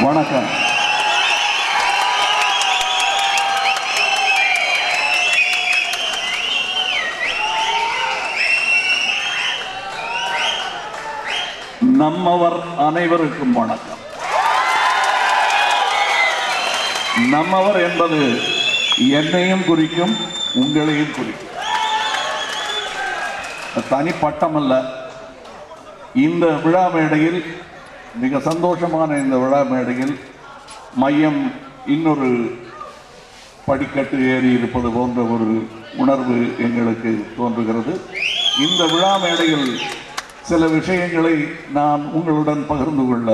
வணக்கம். நம்மவர் அனைவருக்கும் வணக்கம். நம்மவர் என்பது என்னையும் குறிக்கும் உங்களையும் குறிக்கும். தனிப்பட்டம் அல்ல இந்த விழா மேடையில் மிக சந்தோஷமான இந்த விழா மேடையில் மையம் இன்னொரு படிக்கட்டு ஏறி இருப்பது போன்ற ஒரு உணர்வு எங்களுக்கு தோன்றுகிறது. இந்த விழா மேடையில் சில விஷயங்களை நான் உங்களுடன் பகிர்ந்து கொள்ள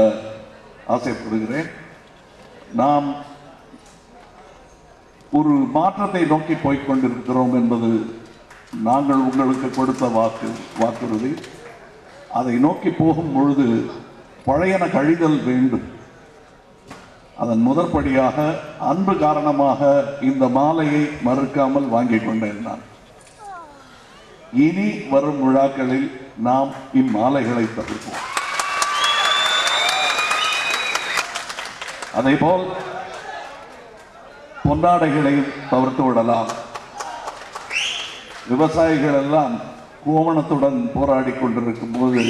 ஆசைப்படுகிறேன். நாம் ஒரு மாற்றத்தை நோக்கி போய்கொண்டிருக்கிறோம் என்பது நாங்கள் உங்களுக்கு கொடுத்த வாக்கு வாக்குறுதி. அதை நோக்கி போகும் பொழுது பழையன கழிதல் வேண்டும். அதன் முதற்படியாக அன்பு காரணமாக இந்த மாலையை மறுக்காமல் வாங்கிக் கொண்டேன் நான். இனி வரும் விழாக்களில் நாம் இம்மாலைகளை தவிர்ப்போம் அதேபோல் பொன்னாடைகளையும் தவிர்த்து விடலாம். விவசாயிகள் எல்லாம் கோவணத்துடன் போராடி கொண்டிருக்கும் போது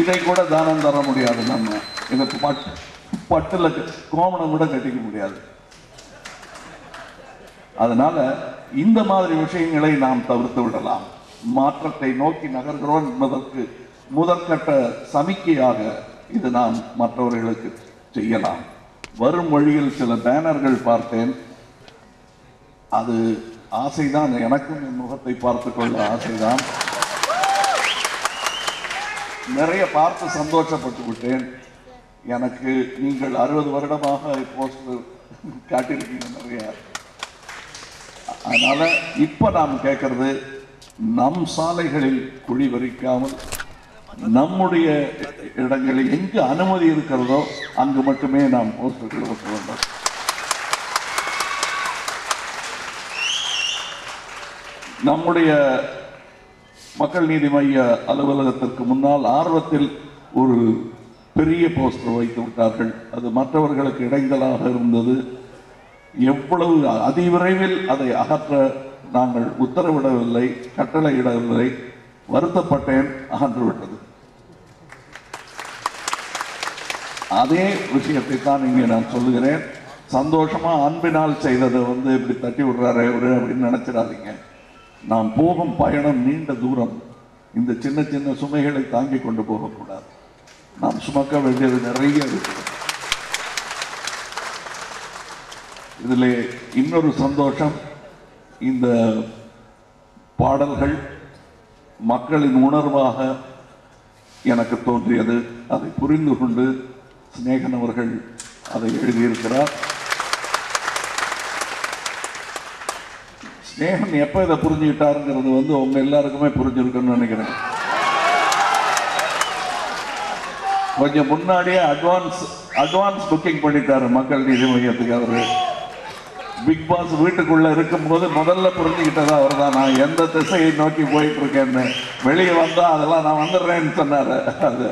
இதை கூட தானம் தர முடியாது நம்ம. எனக்கு பட்டு பட்டுல கோமணம் கூட கட்டிக்க முடியாது. அதனால இந்த மாதிரி விஷயங்களை நாம் தவிர்த்து விடலாம். மாற்றத்தை நோக்கி நகர்கிறோம் என்பதற்கு முதற்கட்ட சமிக்கையாக இது நாம் மற்றவர்களுக்கு செய்யலாம். வரும் வழியில் சில பேனர்கள் பார்த்தேன். அது ஆசைதான். எனக்கும் என் முகத்தை பார்த்து கொள்ள ஆசைதான். நிறைய பார்த்து சந்தோஷப்பட்டு விட்டேன் எனக்கு நீங்கள் அறுபது வருடமாக போஸ்டர் காட்டியிருக்கீங்க நிறைய. அதனால இப்போ நாம் கேட்கறது நம் சாலைகளில் குழி வரிக்காமல் நம்முடைய இடங்களில் எங்கு அனுமதி இருக்கிறதோ அங்கு மட்டுமே நாம் போஸ்டர்கள் ஒட்ட வேண்டும். நம்முடைய மக்கள் நீதி மைய அலுவலகத்திற்கு முன்னால் ஆர்வத்தில் ஒரு பெரிய போஸ்டர் வைத்து விட்டார்கள். அது மற்றவர்களுக்கு இடைஞ்சலாக இருந்தது. எவ்வளவு அதிவிரைவில் அதை அகற்ற நாங்கள் உத்தரவிடவில்லை கட்டளையிடவில்லை. வருத்தப்பட்டேன் அகன்றுவிட்டது அதே விஷயத்தை தான் இங்கே நான் சொல்லுகிறேன். சந்தோஷமா அன்பினால் செய்ததை வந்து இப்படி தட்டி விடுறாரு அப்படின்னு நினைச்சிடாதீங்க. நாம் போகும் பயணம் நீண்ட தூரம். இந்த சின்ன சின்ன சுமைகளை தாங்கி கொண்டு போகக்கூடாது. நாம் சுமக்க வேண்டியது நிறைய இருக்கிறது இதில் இன்னொரு சந்தோஷம் இந்த பாடல்கள் மக்களின் உணர்வாக எனக்கு தோன்றியது. அதை புரிந்து கொண்டு சிநேகன் அவர்கள் அதை எழுதியிருக்கிறார். ஸ்னேகன் எப்போ இதை புரிஞ்சுக்கிட்டாருங்கிறது வந்து உங்க எல்லாருக்குமே புரிஞ்சிருக்குன்னு நினைக்கிறேன். கொஞ்சம் முன்னாடியே அட்வான்ஸ் அட்வான்ஸ் புக்கிங் பண்ணிட்டாரு மக்கள் நீதி மையத்துக்கு அவரு. பிக் பாஸ் வீட்டுக்குள்ள இருக்கும்போது முதல்ல புரிஞ்சுக்கிட்டதா அவர் தான் நான் எந்த திசையை நோக்கி போயிட்டு இருக்கேன்னு வெளியே வந்தா அதெல்லாம் நான் வந்துடுறேன்னு சொன்னாரு. அது.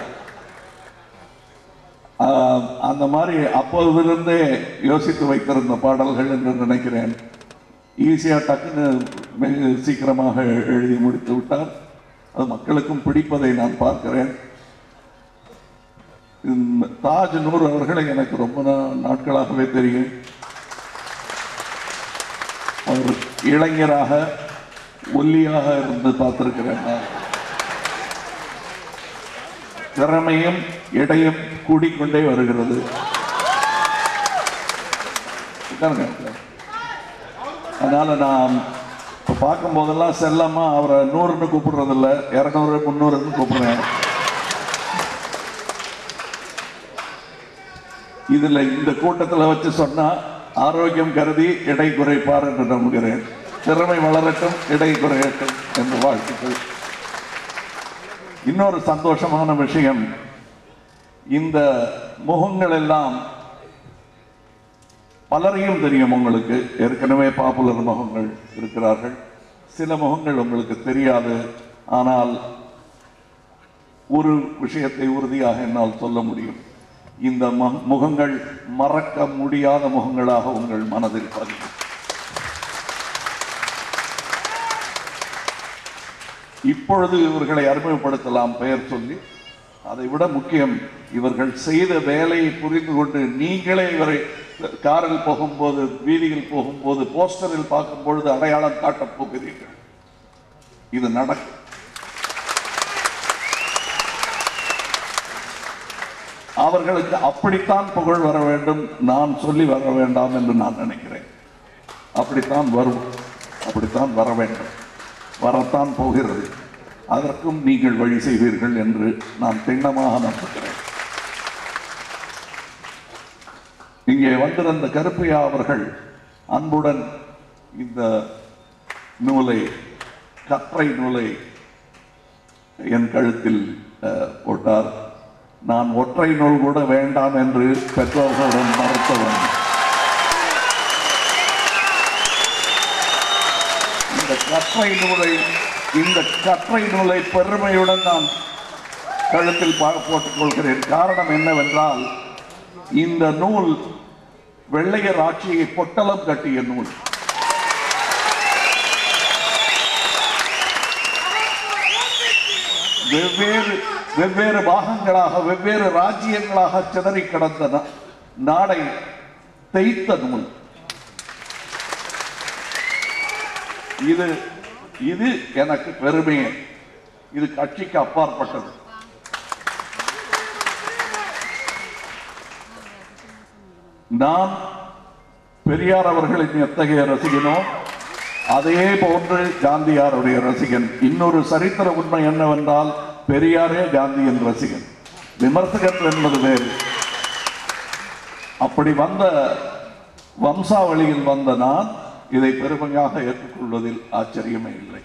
அந்த மாதிரி அப்போதிலிருந்தே யோசித்து வைத்திருந்த பாடல்கள் என்று நினைக்கிறேன். ஈஸியாக டக்குன்னு மிக சீக்கிரமாக எழுதி முடித்து விட்டார். அது மக்களுக்கும் பிடிப்பதை நான் பார்க்கிறேன். தாஜ் நூர் அவர்களை எனக்கு ரொம்ப நாட்களாகவே தெரியும். அவர் இளைஞராக ஒல்லியாக இருந்து பார்த்திருக்கிறேன் நான். திறமையும் எடையும் கூடிக்கொண்டே வருகிறது. உட்காருங்க, அதனால் நான் இப்போ பார்க்கும்போதெல்லாம் செல்லம்மா அவரை நூறுன்னு கூப்பிடுறதில்ல. இரநூறு முந்நூறுன்னு கூப்பிடுறேன். இதில் இந்த கூட்டத்தில் வச்சு சொன்னால் ஆரோக்கியம் கருதி இடை குறைப்பார் என்று நம்புகிறேன். திறமை வளரட்டும் இடை குறையட்டும் என்று வாழ்த்துக்கள். இன்னொரு சந்தோஷமான விஷயம் இந்த முகங்கள் எல்லாம் பலரையும் தெரியும் உங்களுக்கு. ஏற்கனவே பாப்புலர் முகங்கள் இருக்கிறார்கள். சில முகங்கள் உங்களுக்கு தெரியாது. ஆனால் ஒரு விஷயத்தை உறுதியாக என்னால் சொல்ல முடியும். இந்த முகங்கள் மறக்க முடியாத முகங்களாக உங்கள் மனதில் பதியும். இப்பொழுது இவர்களை அறிமுகப்படுத்தலாம் பெயர் சொல்லி. அதை விட முக்கியம் இவர்கள் செய்த வேலையை புரிந்து கொண்டு நீங்களே இவரை காரில் போகும்போது வீதியில் போகும்போது போஸ்டரில் பார்க்கும் பொழுது அடையாளம் காட்டப் போகிறீர்கள். இது நடக்கும். அவர்களுக்கு அப்படித்தான் புகழ் வர வேண்டும் நான் சொல்லி வர வேண்டாம் என்று நான் நினைக்கிறேன். அப்படித்தான் வரும் அப்படித்தான் வர வேண்டும். வரத்தான் போகிறது. அதற்கும் நீங்கள் வழி செய்வீர்கள் என்று நான் திண்ணமாக நம்புகிறேன். இங்கே வந்திருந்த கருப்பையா அவர்கள் அன்புடன் இந்த நூலை கற்றை நூலை என் கழுத்தில் போட்டார். நான் ஒற்றை நூல் கூட வேண்டாம் என்று பெற்றோர்களுடன் மறுத்தவன். இந்த கற்றை நூலை இந்த கற்றை நூலை பெருமையுடன் நான் கழுத்தில் பா- போட்டுக் கொள்கிறேன். காரணம் என்னவென்றால் இந்த நூல் வெள்ளையர் ஆட்சியை பொட்டலம் கட்டிய நூல் வெவ்வேறு வெவ்வேறு பாகங்களாக வெவ்வேறு ராஜ்யங்களாக சிதறி கிடந்த நாடை தேய்த்த நூல் இது இது எனக்கு பெருமையே. இது கட்சிக்கு அப்பாற்பட்டது. நான் பெரியார் அவர்களின் எத்தகைய ரசிகனோ அதே போன்று காந்தியாருடைய ரசிகன். இன்னொரு சரித்திர உண்மை என்னவென்றால் பெரியாரே காந்தியின் ரசிகன். விமர்சகர் என்பது வேறு. அப்படி வந்த வம்சாவளியில் வந்த நான் இதை பெருமையாக ஏற்றுக்கொள்வதில் ஆச்சரியமே இல்லை.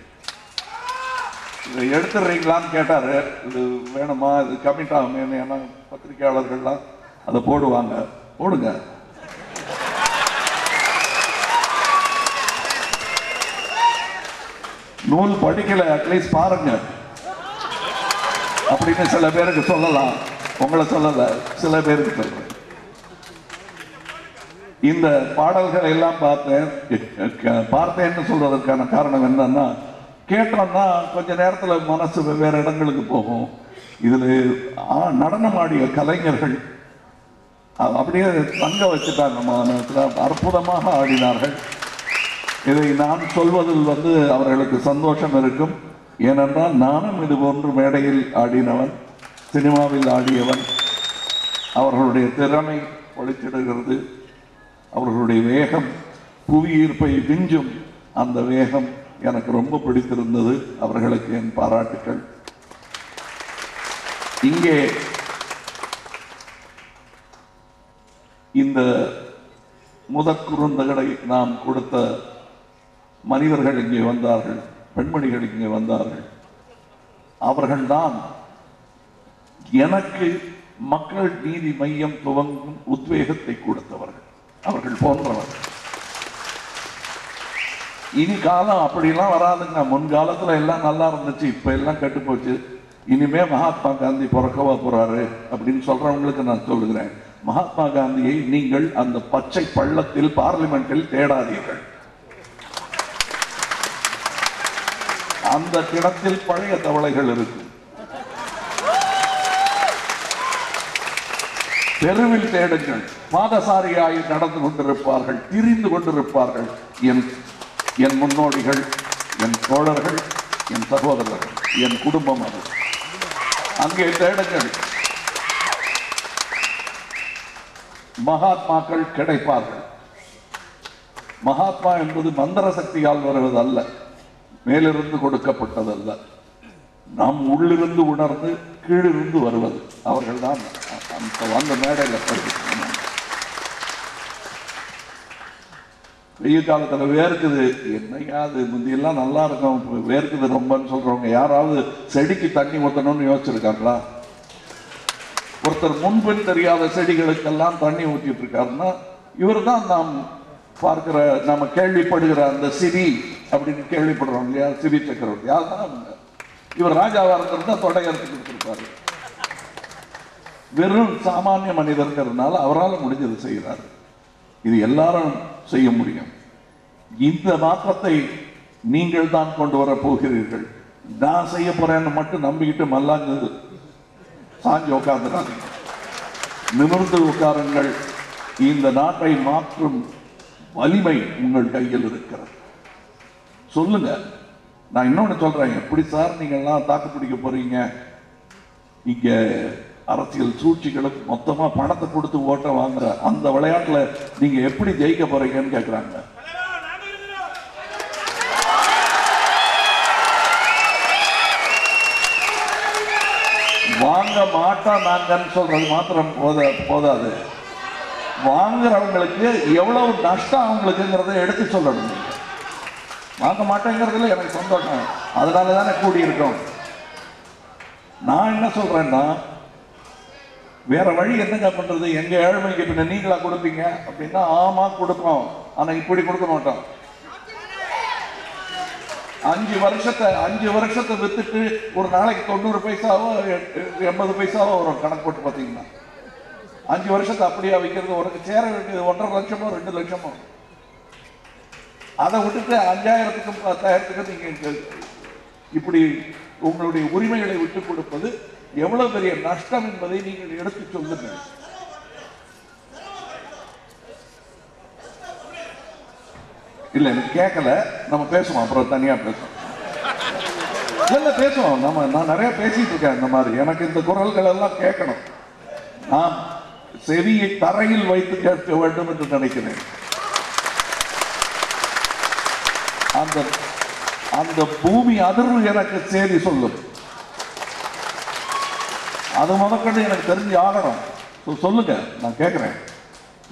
இதை எடுத்துடுறீங்களான்னு கேட்டாரு. இது வேணுமா? இது கமிட் ஆகுமே ஏன்னா பத்திரிகையாளர்கள்லாம் அதை போடுவாங்க. போடுங்க. நூல் படிக்கல அட்லீஸ்ட் பாருங்க. அப்படின்னு சில பேருக்கு சொல்லலாம். உங்களை சொல்லல சில பேருக்கு சொல்றேன் இந்த பாடல்களை எல்லாம் பார்த்தேன். பார்த்தேன்னு சொல்றதற்கான காரணம் என்னன்னா கேட்டோம்னா கொஞ்ச நேரத்தில் மனசு வெவ்வேறு இடங்களுக்கு போகும். இதில் நடனமாடிய நடனம் ஆடிய கலைஞர்கள் அப்படியே தங்க வச்சுட்டாங்க. மாநிலத்தில் அற்புதமாக ஆடினார்கள். இதை நான் சொல்வதில் வந்து அவர்களுக்கு சந்தோஷம் இருக்கும். ஏனென்றால் நானும் இது போன்று மேடையில் ஆடினவன் சினிமாவில் ஆடியவன். அவர்களுடைய திறமை ஒழித்திடுகிறது அவர்களுடைய வேகம் புவியீர்ப்பை விஞ்சும் அந்த வேகம் எனக்கு ரொம்ப பிடித்திருந்தது. அவர்களுக்கு என் பாராட்டுக்கள். இங்கே இந்த முதற்குறுந்தகளை நாம் கொடுத்த மனிதர்கள் இங்கே வந்தார்கள் பெண்மணிகள் இங்கே வந்தார்கள். அவர்கள்தான் எனக்கு மக்கள் நீதி மையம் துவங்கும் உத்வேகத்தை கொடுத்தவர்கள். அவர்கள் போன்றவர்கள். இனி காலம் அப்படிலாம் வராதுங்க. முன்காலத்துல எல்லாம் நல்லா இருந்துச்சு. இப்ப எல்லாம் கெட்டு போச்சு. இனிமே மகாத்மா காந்தி பிறக்கவா போறாரு அப்படின்னு சொல்றவங்களுக்கு நான் சொல்லுகிறேன். மகாத்மா காந்தியை நீங்கள் அந்த பச்சை பள்ளத்தில் பார்லிமெண்டில் தேடாதீர்கள். அந்த கிடத்தில் பழைய தவளைகள் இருக்கும் தெருவில் தேடுங்கள். பாதசாரியாய் நடந்து கொண்டிருப்பார்கள் திரிந்து கொண்டிருப்பார்கள். என் என் முன்னோடிகள் என் தோழர்கள் என் சகோதரர்கள் என் குடும்பம் அது. அங்கே தேடுங்கள். மகாத்மாக்கள் கிடைப்பார்கள். மகாத்மா என்பது மந்திர சக்தியால் வருவது அல்ல மேலிருந்து கொடுக்கப்பட்டதல்ல. நாம் உள்ளிருந்து உணர்ந்து கீழிருந்து வருவது. அவர்கள் தான் அந்த வந்த மேடையில் படிக்கிறாங்க வெயில் காலத்துல வேர்க்குது. என்னையா அது? முந்தியெல்லாம் நல்லா இருக்கும். வேர்க்குது ரொம்பன்னு சொல்றவங்க யாராவது செடிக்கு தண்ணி ஊத்தணும்னு யோசிச்சிருக்காங்களா? ஒருத்தர் முன்பின் தெரியாத செடிகளுக்கெல்லாம் தண்ணி ஊத்திட்டு இருக்காருன்னா இவர்தான் நாம் பார்க்கிற நம்ம கேள்விப்படுகிற அந்த சிரி அப்படின்னு கேள்விப்படுறோம் இல்லையா? சிபி சக்கரவர்த்தி. யார் அவங்க? இவர் ராஜாவா இருந்திருந்தா தொடை அறுத்து கொடுத்திருப்பாரு. வெறும் சாமானிய மனிதர்ங்கிறதுனால அவரால் முடிஞ்சது செய்கிறார். இது எல்லாரும் செய்ய முடியும். இந்த மாற்றத்தை நீங்கள் தான் கொண்டு வர போகிறீர்கள். நான் செய்ய போறேன்னு மட்டும் நம்பிக்கிட்டு மல்லாங்கு சாஞ்சு உட்கார்ந்துடாதீங்க நிமிர்ந்து உட்காருங்கள். இந்த நாட்டை மாற்றும் வலிமை உங்கள் கையில் இருக்கிறது. சொல்லுங்க. நான் இன்னொன்று சொல்கிறேன் எப்படி சார் நீங்கள்லாம் தாக்கு பிடிக்க போகிறீங்க இங்கே அரசியல் சூழ்ச்சிகளுக்கு மொத்தமாக பணத்தை கொடுத்து ஓட்ட வாங்குற அந்த விளையாட்டில் நீங்கள் எப்படி ஜெயிக்க போகிறீங்கன்னு கேட்குறாங்க வாங்க மாட்டோம் நாங்கன்னு சொல்றது மாத்திரம் போத போதாது. வாங்குறவங்களுக்கு எவ்வளவு நஷ்டம் அவங்களுக்குங்கிறத எடுத்து சொல்லணும். நீங்க. வாங்க மாட்டேங்கிறதுல எனக்கு சந்தோஷம். அதனால தானே கூடியிருக்கோம். நான் என்ன சொல்றேன்னா வேற வழி என்னங்க பண்றது? எங்க ஏழ்மைக்கு பின்ன நீங்களா கொடுப்பீங்க? அப்படின்னா ஆமா கொடுப்போம். ஆனா இப்படி கொடுக்க மாட்டோம். அஞ்சு வருஷத்தை அஞ்சு வருஷத்தை வித்துட்டு ஒரு நாளைக்கு தொண்ணூறு பைசாவோ எண்பது பைசாவோ வரும் கணக்கு போட்டு பார்த்தீங்கன்னா. அஞ்சு வருஷத்தை அப்படியே வைக்கிறது? உனக்கு சேர வேண்டியது ஒன்றரை லட்சமோ ரெண்டு லட்சமோ? அதை விட்டுட்டு அஞ்சாயிரத்துக்கும் பத்தாயிரத்துக்கும் நீங்கள் இப்படி உங்களுடைய உரிமைகளை விட்டுக் கொடுப்பது எவ்வளவு பெரிய நஷ்டம் என்பதை நீங்கள் எடுத்து சொல்லுங்கள். இல்ல எனக்கு கேட்கல நம்ம பேசுவோம் அப்புறம் தனியா பேசுவோம். இல்ல பேசுவோம். நம்ம நான் நிறைய பேசிட்டு இருக்கேன் இந்த மாதிரி. எனக்கு இந்த குரல்கள் எல்லாம் கேட்கணும் நான் செவியை தரையில் வைத்து கேட்க வேண்டும் என்று நினைக்கிறேன். அந்த அந்த பூமி அதிர்வு எனக்கு செய்தி சொல்லும். அது முதற்கொண்டு எனக்கு தெரிஞ்சு ஆகணும் சொல்லுங்க நான் கேட்கிறேன்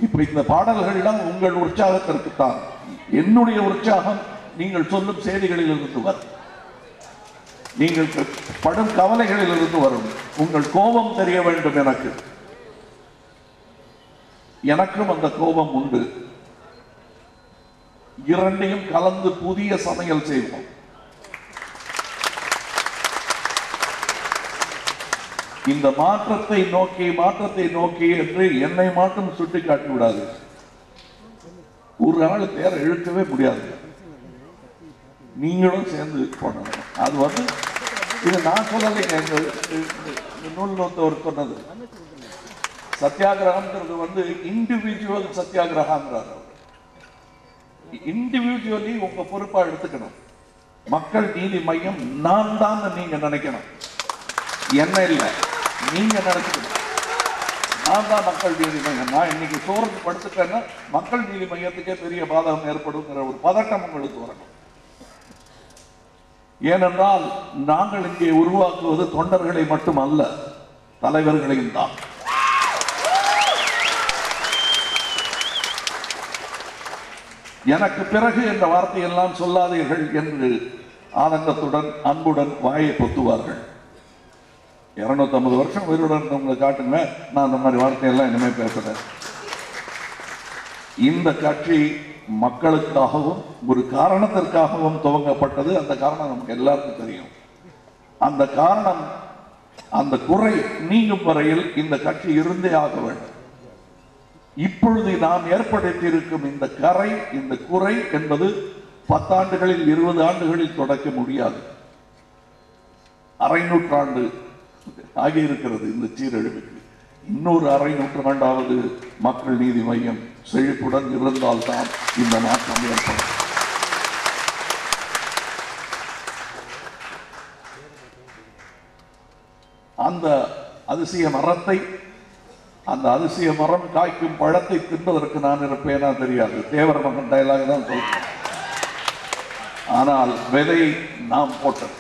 இப்ப இந்த பாடல்கள்லாம் உங்கள் உற்சாகத்திற்கு தான் என்னுடைய உற்சாகம் நீங்கள் சொல்லும் செய்திகளில் இருந்து வரும். நீங்கள் படும் கவலைகளில் இருந்து வரும். உங்கள் கோபம் தெரிய வேண்டும் எனக்கு. எனக்கும் அந்த கோபம் உண்டு. இரண்டையும் கலந்து புதிய சமையல் செய்வோம். இந்த மாற்றத்தை நோக்கி மாற்றத்தை நோக்கி என்று என்னை மாற்றம் சுட்டி காட்டி விடாது ஒரு ஆள் பேரை இழுக்கவே முடியாது. நீங்களும் சேர்ந்து பண்ணணும் அது வந்து இது நான் சொல்லலைங்க நூல் நோத்தவர் சொன்னது. சத்தியாகிரகம்ங்கிறது வந்து இண்டிவிஜுவல் சத்தியாகிரகங்கிறார் அவர் இண்டிவிஜுவலி உங்க பொறுப்பா எடுத்துக்கணும். மக்கள் நீதி மையம் நான் தான் நீங்க நினைக்கணும். என்ன இல்லை. நீங்க நினைச்சுக்கணும். நான் தான் மக்கள் நீதி மையம். நான் இன்னைக்கு சோர்ந்து படுத்துட்டேன்னா மக்கள் நீதி மையத்துக்கே பெரிய பாதகம் ஏற்படுங்கிற ஒரு பதட்டம் உங்களுக்கு வரணும். ஏனென்றால் நாங்கள் இங்கே உருவாக்குவது தொண்டர்களை மட்டுமல்ல தலைவர்களையும் தான். எனக்கு பிறகு என்ற வார்த்தையெல்லாம் சொல்லாதீர்கள் என்று ஆனந்தத்துடன் அன்புடன் வாயை பொத்துவார்கள். இருநூத்தம்பது வருஷம் உயிருடன் உங்களை காட்டுங்க நான் அந்த மாதிரி வார்த்தையெல்லாம் இனிமே பேசுறேன் இந்த கட்சி மக்களுக்காகவும் ஒரு காரணத்திற்காகவும் துவங்கப்பட்டது. அந்த காரணம் நமக்கு எல்லாருக்கும் தெரியும். அந்த காரணம் அந்த குறை நீங்கும் வரையில் இந்த கட்சி இருந்தே ஆக வேண்டும். இப்பொழுது நாம் ஏற்படுத்தியிருக்கும் இந்த கரை இந்த குறை என்பது பத்தாண்டுகளில் இருபது ஆண்டுகளில் தொடக்க முடியாது. அரை நூற்றாண்டு ஆகியிருக்கிறது இந்த சீரழிவுக்கு. இன்னொரு அரை நூற்றாண்டாவது மக்கள் நீதி மையம் செழிப்புடன் இருந்தால்தான் இந்த மாற்றம் ஏற்படும். அந்த அதிசய மரத்தை அந்த அதிசய மரம் காய்க்கும் பழத்தை தின்பதற்கு நான் இருப்பேனா தெரியாது. தேவர மகன் டயலாக் தான் சொல்றேன். ஆனால் விதை நாம் போட்டது.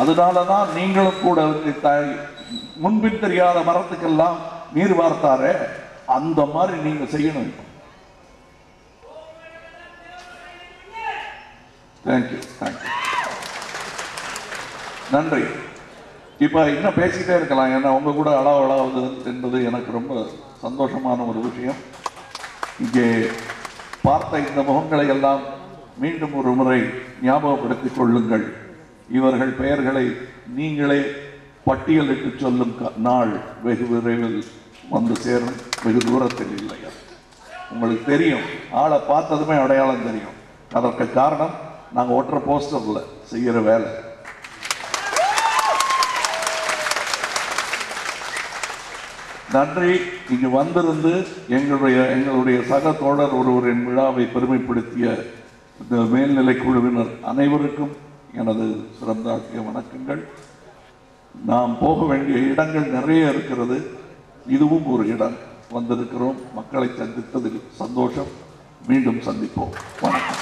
அதனாலதான் நீங்களும் கூட முன்பின் தெரியாத மரத்துக்கெல்லாம் நீர் வார்த்தாரே அந்த மாதிரி நீங்க செய்யணும். தேங்க்யூ தேங்க்யூ நன்றி. இப்போ இன்னும் பேசிக்கிட்டே இருக்கலாம். ஏன்னா உங்கள் கூட அளவலாவது என்பது எனக்கு ரொம்ப சந்தோஷமான ஒரு விஷயம். இங்கே பார்த்த இந்த முகங்களை எல்லாம் மீண்டும் ஒரு முறை ஞாபகப்படுத்திக் கொள்ளுங்கள். இவர்கள் பெயர்களை நீங்களே பட்டியலிட்டு சொல்லும் க- நாள் வெகு விரைவில் வந்து சேரும். வெகு தூரத்தில் இல்லை உங்களுக்கு தெரியும். ஆளை பார்த்ததுமே அடையாளம் தெரியும். அதற்கு காரணம் நாங்கள் ஒட்டுற போஸ்டர்ல செய்கிற வேலை. நன்றி. இங்கு வந்திருந்து எங்களுடைய எங்களுடைய சக தோழர் ஒருவரின் விழாவை பெருமைப்படுத்திய இந்த மேல்நிலை குழுவினர் அனைவருக்கும் எனது சிறந்தாக்கிய வணக்கங்கள். நாம் போக வேண்டிய இடங்கள் நிறைய இருக்கிறது. இதுவும் ஒரு இடம். வந்திருக்கிறோம். மக்களை சந்தித்ததில் சந்தோஷம். மீண்டும் சந்திப்போம். வணக்கம்.